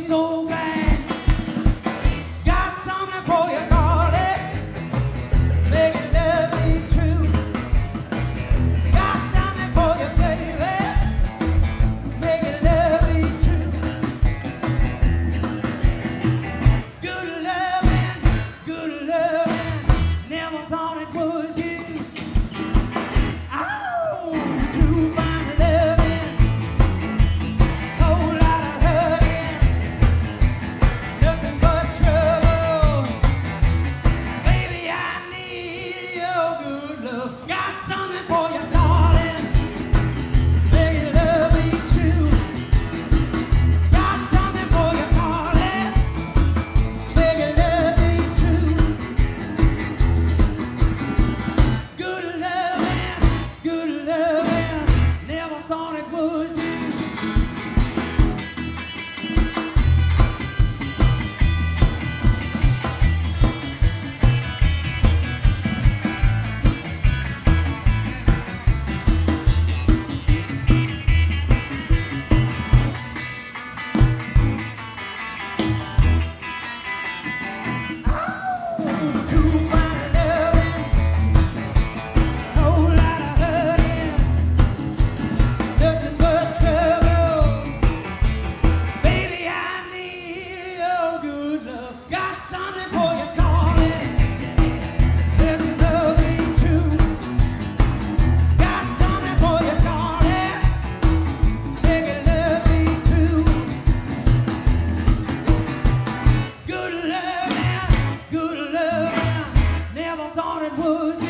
so glad. was